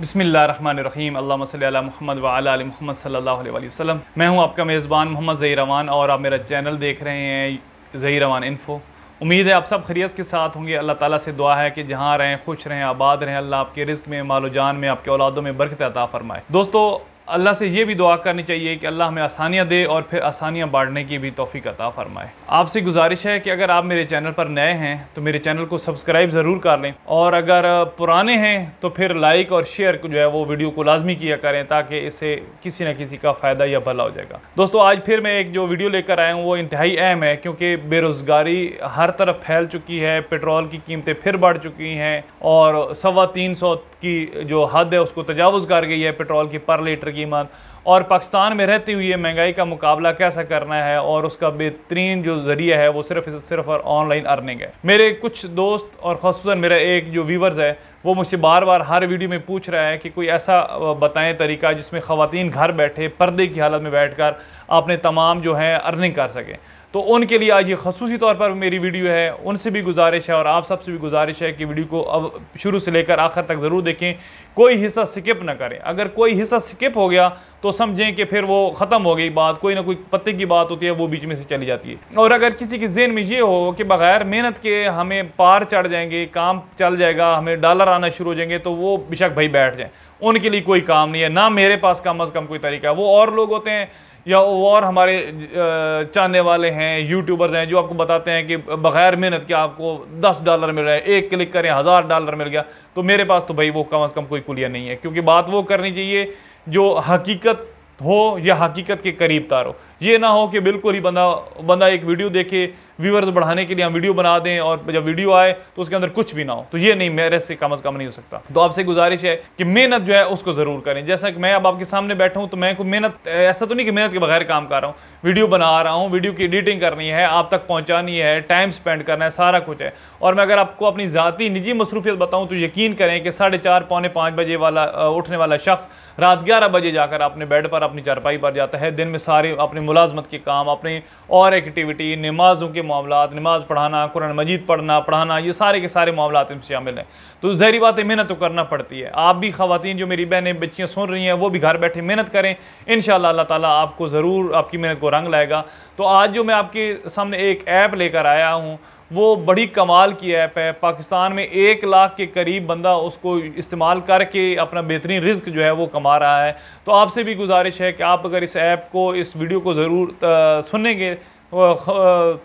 बिसमीम अल्लाह महमद वाल महमद सल्ला वसम मैं हूँ आपका मेज़बान मोहम्मद ज़ही रवान और आप मेरा चैनल देख रहे हैं ज़ही रवान इन्फ़ो। उम्मीद है आप सब खरीत के साथ होंगे। अल्लाह ताला से दुआ है कि जहाँ रहें, खुश रहें, आबाद रहें। अल्लाह आपके रिस्क में, मालो जान में, आपके औलादों में बरकत अता फरमाए। दोस्तों अल्लाह से ये भी दुआ करनी चाहिए कि अल्लाह हमें आसानियाँ दे और फिर आसानियाँ बांटने की भी तोफ़ी अता फ़रमाए। आपसे गुजारिश है कि अगर आप मेरे चैनल पर नए हैं तो मेरे चैनल को सब्सक्राइब ज़रूर कर लें और अगर पुराने हैं तो फिर लाइक और शेयर जो है वो वीडियो को लाजमी किया करें ताकि इससे किसी न किसी का फ़ायदा या भला हो जाएगा। दोस्तों, आज फिर मैं एक जो वीडियो लेकर आया हूँ, वो इंतहाई अहम है क्योंकि बेरोज़गारी हर तरफ़ फैल चुकी है, पेट्रोल की कीमतें फिर बढ़ चुकी हैं और सवा तीन सौ की जो हद है, उसको तजावज़ कर गई है पेट्रोल की पर लीटर कीमत और पाकिस्तान में रहती हुई महँगाई का मुकाबला कैसा करना है और उसका बेहतरीन जो ज़रिया है, वो सिर्फ़ सिर्फ़ और ऑनलाइन अर्निंग है। मेरे कुछ दोस्त और खसूस मेरा एक जो व्यूवर्स है, वो मुझसे बार बार हर वीडियो में पूछ रहा है कि कोई ऐसा बताएँ तरीका जिसमें ख़वान घर बैठे, पर्दे की हालत में बैठ कर अपने तमाम जो है अर्निंग कर सकें। तो उनके लिए आज ये खसूसी तौर पर मेरी वीडियो है। उनसे भी गुजारिश है और आप सबसे भी गुजारिश है कि वीडियो को अब शुरू से लेकर आखिर तक ज़रूर देखें। कोई हिस्सा स्किप ना करें। अगर कोई हिस्सा स्किप हो गया तो समझें कि फिर वो ख़त्म हो गई बात। कोई ना कोई पत्ते की बात होती है, वो बीच में से चली जाती है। और अगर किसी के जेन में ये हो कि बग़ैर मेहनत के हमें पार चढ़ जाएँगे, काम चल जाएगा, हमें डॉलर आना शुरू हो जाएँगे तो वो बेशक भाई बैठ जाएँ। उनके लिए कोई काम नहीं है। ना मेरे पास कम अज़ कम कोई तरीका है। वो और लोग होते हैं या और हमारे चाहने वाले हैं यूट्यूबर्स हैं, जो आपको बताते हैं कि बग़ैर मेहनत के आपको दस डॉलर मिल रहा है, एक क्लिक करें, हज़ार डॉलर मिल गया। तो मेरे पास तो भाई वो कम अज़ कम कोई कुलिया नहीं है, क्योंकि बात वो करनी चाहिए जो हकीकत हो या हकीकत के करीब तारो ये ना हो कि बिल्कुल ही बंदा बंदा एक वीडियो देखे व्यूवर्स बढ़ाने के लिए हम वीडियो बना दें और जब वीडियो आए तो उसके अंदर कुछ भी ना हो। तो ये नहीं, मेरे से कम अज़ कम नहीं हो सकता। तो आपसे गुजारिश है कि मेहनत जो है, उसको ज़रूर करें। जैसा कि मैं अब आपके सामने बैठा हूँ तो मैं कोई मेहनत, ऐसा तो नहीं कि मेहनत के बगैर काम कर रहा हूँ। वीडियो बना रहा हूँ वीडियो की एडिटिंग करनी है, आप तक पहुँचानी है टाइम स्पेंड करना है, सारा कुछ है। और मैं अगर आपको अपनी ज़ाती निजी मसरूफियत बताऊँ तो यकीन करें कि साढ़े चार, पौने पाँच बजे वाला उठने वाला शख्स रात ग्यारह बजे जाकर अपने बेड पर, अपनी चारपाई पर जाता है। दिन में सारे, अपनी मुलाजमत के काम, अपनी और एक्टिविटी नमाज़ों के मामला नमाज़ पढ़ाना, कुरान मजीद पढ़ना, पढ़ाना, ये सारे के सारे मामला इनमें शामिल हैं। तो जहरी बातें मेहनत तो करना पड़ती है। आप भी खातन जो मेरी बहनें, बच्चियाँ सुन रही हैं, वो भी घर बैठे मेहनत करें। इन अल्लाह ताला आपको ज़रूर आपकी मेहनत को रंग लाएगा। तो आज जो मैं आपके सामने एक ऐप लेकर आया हूँ वो बड़ी कमाल की ऐप है। पाकिस्तान में एक लाख के करीब बंदा उसको इस्तेमाल करके अपना बेहतरीन रिस्क जो है वो कमा रहा है। तो आपसे भी गुजारिश है कि आप अगर इस ऐप को, इस वीडियो को ज़रूर सुनेंगे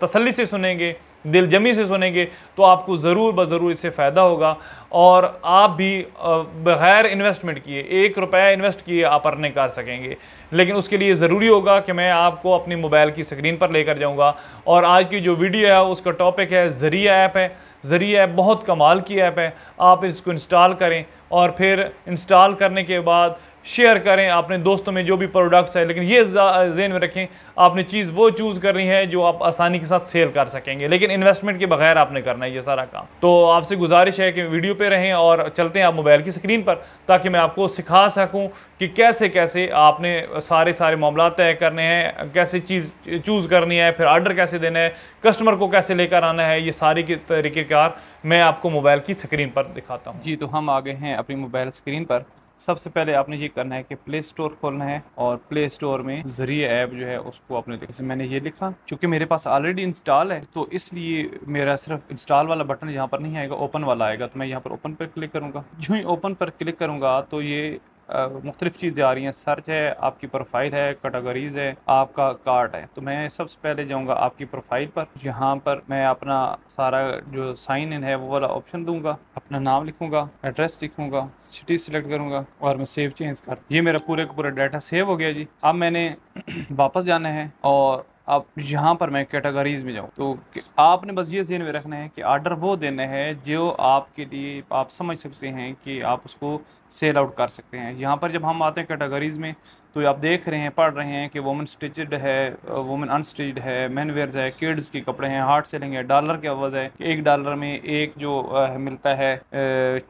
तसल्ली से सुनेंगे। दिल जमी से सुनेंगे तो आपको ज़रूर ब ज़रूर इससे फ़ायदा होगा। और आप भी बग़ैर इन्वेस्टमेंट किए, एक रुपया इन्वेस्ट किए, आप अर्निंग कर सकेंगे। लेकिन उसके लिए ज़रूरी होगा कि मैं आपको अपनी मोबाइल की स्क्रीन पर लेकर जाऊँगा। और आज की जो वीडियो है, उसका टॉपिक है ज़रिया ऐप है। ज़रिया ऐप बहुत कमाल की ऐप है। आप इसको इंस्टॉल करें और फिर इंस्टॉल करने के बाद शेयर करें अपने दोस्तों में जो भी प्रोडक्ट्स है, लेकिन ये जेन में रखें, आपने चीज़ वो चूज़ करनी है जो आप आसानी के साथ सेल कर सकेंगे। लेकिन इन्वेस्टमेंट के बगैर आपने करना है ये सारा काम। तो आपसे गुजारिश है कि वीडियो पे रहें और चलते हैं आप मोबाइल की स्क्रीन पर, ताकि मैं आपको सिखा सकूँ कि कैसे कैसे आपने सारे सारे मामला तय करने हैं, कैसे चीज़ चूज़ करनी है, फिर आर्डर कैसे देना है कस्टमर को कैसे लेकर आना है, ये सारी के तरीक़ेकार मैं आपको मोबाइल की स्क्रीन पर दिखाता हूँ। जी तो हम आ गए हैं अपनी मोबाइल स्क्रीन पर। सबसे पहले आपने ये करना है कि प्ले स्टोर खोलना है और प्ले स्टोर में ज़रिए ऐप जो है उसको आपने जैसे मैंने ये लिखा, चूँकि मेरे पास ऑलरेडी इंस्टॉल है तो इसलिए मेरा सिर्फ़ इंस्टॉल वाला बटन यहाँ पर नहीं आएगा ओपन वाला आएगा तो मैं यहाँ पर ओपन पर क्लिक करूँगा। जो ही ओपन पर क्लिक करूँगा तो ये मुख्तलिफ़ चीज़ें आ रही हैं। सर्च है, आपकी प्रोफ़ाइल है, कैटेगरीज है, आपका कार्ड है। तो मैं सबसे पहले जाऊँगा आपकी प्रोफ़ाइल पर यहाँ पर मैं अपना सारा जो साइन इन है वो वाला ऑप्शन दूँगा, अपना नाम लिखूँगा, एड्रेस लिखूँगा, सिटी सिलेक्ट करूँगा और मैं सेव चेंज कर, ये मेरा पूरे का पूरा डाटा सेव हो गया जी। अब मैंने वापस जाना है और अब यहाँ पर मैं कैटेगरीज में जाऊँ। तो आपने बस ये जेन में रखना है कि आर्डर वो देना है जो आपके लिए आप समझ सकते हैं कि आप उसको सेल आउट कर सकते हैं। यहाँ पर जब हम आते हैं कैटेगरीज में तो आप देख रहे हैं, पढ़ रहे हैं कि वुमेन स्टिचड है वुमेन अनस्टिचड है मैन वेयर्स है किड्स के कपड़े हैं हार्ड सेलिंग है डॉलर की आवाज़ है कि एक डॉलर में एक जो मिलता है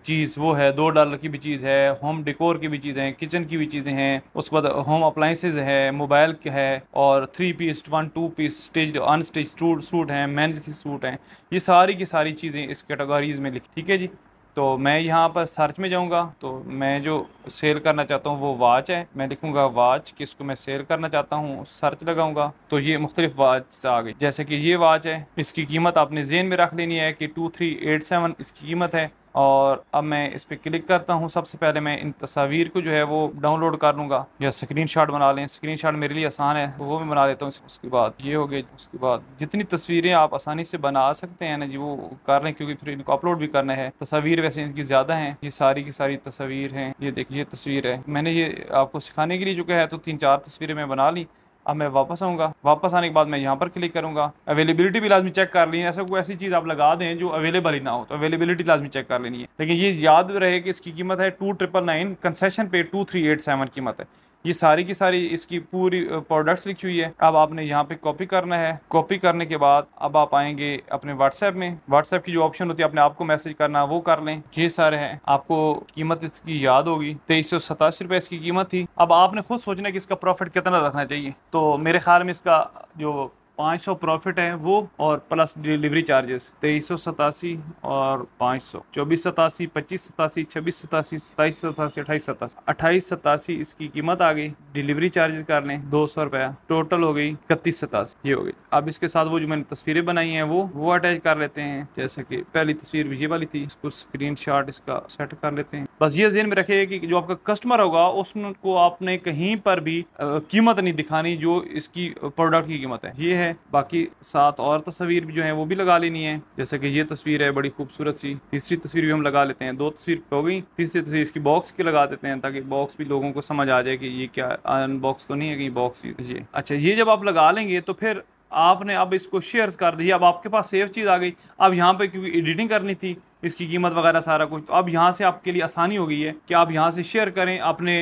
चीज़, वो है, दो डॉलर की भी चीज़ है होम डिकोर की भी चीज़ें हैं किचन की भी चीज़ें हैं, उसके बाद होम अप्लाइंसेज है मोबाइल है, और three piece one two piece stitch unstitch suit suit हैं मेन्स की सूट हैं, ये सारी की सारी चीज़ें इस कैटेगरीज में लिखी, ठीक है जी? तो मैं यहाँ पर सर्च में जाऊँगा तो मैं जो सेल करना चाहता हूँ वो वाच है। मैं लिखूँगा वाच कि इसको मैं सेल करना चाहता हूँ सर्च लगाऊँगा तो ये मुख्तलिफ़ वॉच आ गई। जैसे कि ये वाच है, इसकी कीमत आपने जेन में रख लेनी है कि टू थ्री एट सेवन इसकी कीमत है। और अब मैं इस पर क्लिक करता हूँ। सबसे पहले मैं इन तस्वीर को जो है वो डाउनलोड कर लूँगा। या स्क्रीन शॉट बना लें। स्क्रीन शॉट मेरे लिए आसान है। तो वो मैं बना लेता हूँ। उसके बाद ये हो गया उसके बाद जितनी तस्वीरें आप आसानी से बना सकते हैं ना जी, वो कर लें क्योंकि फिर इनको अपलोड भी करना है। तस्वीर वैसे इनकी ज़्यादा हैं। ये सारी की सारी तस्वीर हैं। ये देखिए तस्वीर है। मैंने ये आपको सिखाने के लिए जो है तो तीन चार तस्वीरें मैं बना ली। अब मैं वापस आऊँगा। वापस आने के बाद मैं यहाँ पर क्लिक करूँगा। अवेलेबिलिटी भी लाजमी चेक कर ली है। ऐसा कोई ऐसी चीज़ आप लगा दें जो अवेलेबल ही ना हो तो अवेलेबिलिटी लाजमी चेक कर लेनी है। लेकिन ये याद रहे कि इसकी कीमत है टू ट्रिपल नाइन कंसेशन पे टू थ्री एट सेवन कीमत है। ये सारी की सारी इसकी पूरी प्रोडक्ट्स लिखी हुई है। अब आपने यहाँ पे कॉपी करना है। कॉपी करने के बाद अब आप आएँगे अपने व्हाट्सएप में। व्हाट्सएप की जो ऑप्शन होती है अपने आपको मैसेज करना, वो कर लें। ये सारे हैं। आपको कीमत इसकी याद होगी। तेईस सौ सतासी रुपये इसकी कीमत थी। अब आपने खुद सोचना है कि इसका प्रॉफिट कितना रखना चाहिए। तो मेरे ख्याल में इसका जो पाँच सौ प्रॉफिट है वो, और प्लस डिलीवरी चार्जेस तेईस सौ सतासी और पाँच सौ। चौबीस सतासी, पच्चीस सतासी, छब्बीस सतासी, सताईस सतासी, अट्ठाईस सतासी। अट्ठाईस सतासी इसकी कीमत आ गई, डिलीवरी चार्जेस कर लें दो सौ रुपया। टोटल हो गई इकतीस सतासी, ये हो गई। अब इसके साथ वो जो मैंने तस्वीरें बनाई हैं वो वो अटैच कर लेते हैं, जैसे कि पहली तस्वीर ये वाली थी, इसको स्क्रीन इसका सेट कर लेते हैं। बस ये जेन में रखिए कि जो आपका कस्टमर होगा, उसको आपने कहीं पर भी कीमत नहीं दिखानी जो इसकी प्रोडक्ट की कीमत है। ये है है। बाकी सात और तस्वीर जो है वो भी लगा लेनी है। जैसे कि ये तस्वीर है बड़ी खूबसूरत सी। तीसरी तस्वीर भी हम लगा लेते हैं। दो तस्वीर हो गई। तीसरी तस्वीर इसकी बॉक्स की लगा देते हैं ताकि बॉक्स भी लोगों को समझ आ जाए कि ये क्या अनबॉक्स तो नहीं है कि बॉक्स ये अच्छा ये जब आप लगा लेंगे तो फिर आपने अब इसको शेयर कर दिया। अब आपके पास सेफ़ चीज़ आ गई। अब यहाँ पे क्योंकि एडिटिंग करनी थी, इसकी कीमत वगैरह सारा कुछ तो अब यहाँ से आपके लिए आसानी हो गई है कि आप यहाँ से शेयर करें अपने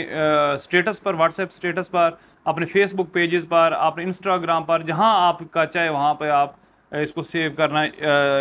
स्टेटस पर व्हाट्सएप स्टेटस पर अपने फेसबुक पेजेस पर, अपने इंस्टाग्राम पर, जहाँ आपका चाहे वहाँ पर आप इसको सेव करना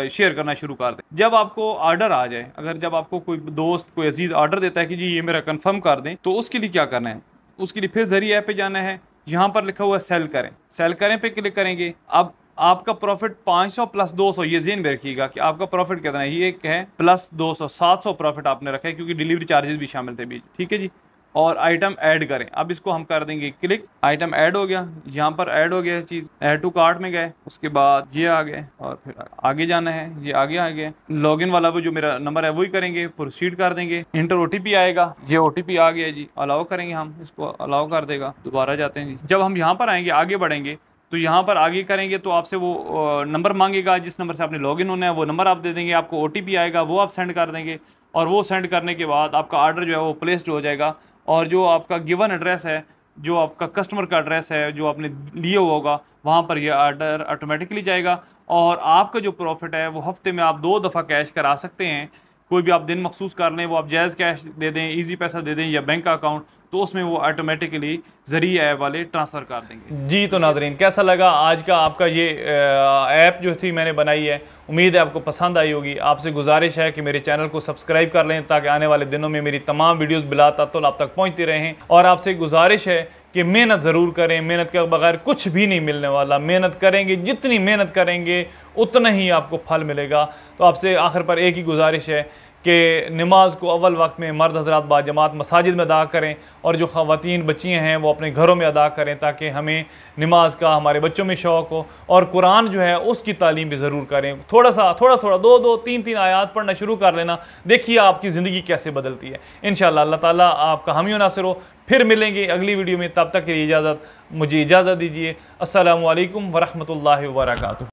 शेयर करना शुरू कर दें। जब आपको ऑर्डर आ जाए, अगर जब आपको कोई दोस्त, कोई अज़ीज़ ऑर्डर देता है कि जी ये मेरा कंफर्म कर दें तो उसके लिए क्या करना है? उसके लिए फिर ज़रिए ऐप पे जाना है। यहाँ पर लिखा हुआ है सेल करें। सेल करें पे क्लिक करेंगे। अब आपका प्रॉफिट 500 प्लस 200 ये जेन में रखिएगा कि आपका प्रॉफिट कितना है? ये एक है प्लस 200 700 प्रॉफिट आपने रखा है, क्योंकि डिलीवरी चार्जेस भी शामिल थे बीच। ठीक है जी? और आइटम ऐड करें। अब इसको हम कर देंगे क्लिक आइटम ऐड हो गया। यहाँ पर ऐड हो गया चीज़। ऐड टू कार्ट में गए। उसके बाद ये आ गए और फिर आगे जाना है। ये आगे आ गया लॉगिन वाला वो जो मेरा नंबर है, वही करेंगे। प्रोसीड कर देंगे। इंटर ओटीपी आएगा। ये ओटीपी आ गया जी। अलाउ करेंगे हम। इसको अलाउ कर देगा। दोबारा जाते हैं जी। जब हम यहाँ पर आएँगे, आगे बढ़ेंगे तो यहाँ पर आगे करेंगे तो आपसे वो नंबर मांगेगा। जिस नंबर से आपने लॉगिन होना है, वो नंबर आप दे देंगे। आपको ओटीपी आएगा। वो आप सेंड कर देंगे। और वो सेंड करने के बाद आपका ऑर्डर जो है, वो प्लेस्ड हो जाएगा। और जो आपका गिवन एड्रेस है, जो आपका कस्टमर का एड्रेस है, जो आपने लिए हुआ होगा, वहाँ पर यह आर्डर ऑटोमेटिकली जाएगा और आपका जो प्रॉफिट है, वो हफ़्ते में आप दो दफ़ा कैश करा सकते हैं। कोई भी आप दिन मखसूस कर लें, वो आप जायज़ कैश दे दें ईजी पैसा दे दें या बैंक अकाउंट तो उसमें वो ऑटोमेटिकली ज़रिए ऐप वाले ट्रांसफ़र कर देंगे। जी तो नाजरीन, कैसा लगा आज का आपका ये ऐप जो थी मैंने बनाई है? उम्मीद है आपको पसंद आई होगी। आपसे गुजारिश है कि मेरे चैनल को सब्सक्राइब कर लें ताकि आने वाले दिनों में मेरी तमाम वीडियोज़ बिला तो आप तक पहुँचती रहें। और आपसे गुजारिश है कि मेहनत ज़रूर करें, मेहनत के बगैर कुछ भी नहीं मिलने वाला। मेहनत करेंगे, जितनी मेहनत करेंगे, उतना ही आपको फल मिलेगा। तो आपसे आखिर पर एक ही गुजारिश है कि नमाज़ को अव्वल वक्त में मर्द हजरात बाजमात मसाजिद में अदा करें और जो ख़वान बच्चियाँ हैं वो अपने घरों में अदा करें ताकि हमें नमाज़ का हमारे बच्चों में शौक़ हो और कुरान जो है उसकी तालीम भी ज़रूर करें। थोड़ा सा, थोड़ा थोड़ा, दो दो, तीन तीन आयात पढ़ना शुरू कर लेना। देखिए आपकी ज़िंदगी कैसे बदलती है। इन अल्लाह ताला आपका हामी नासिर हो। फिर मिलेंगे अगली वीडियो में। तब तक के लिए इजाज़त, मुझे इजाज़त दीजिए। असल वरहमल वर्का